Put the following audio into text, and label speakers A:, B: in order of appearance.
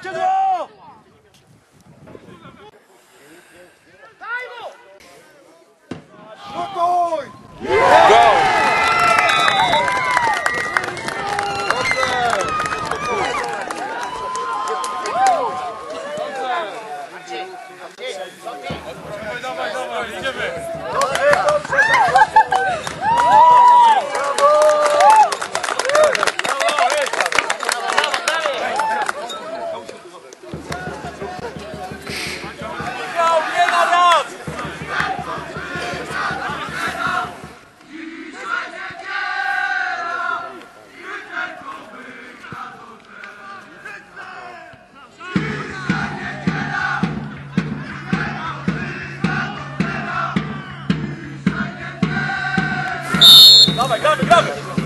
A: Go!
B: Давай,
C: давай, давай.
D: ラブラブ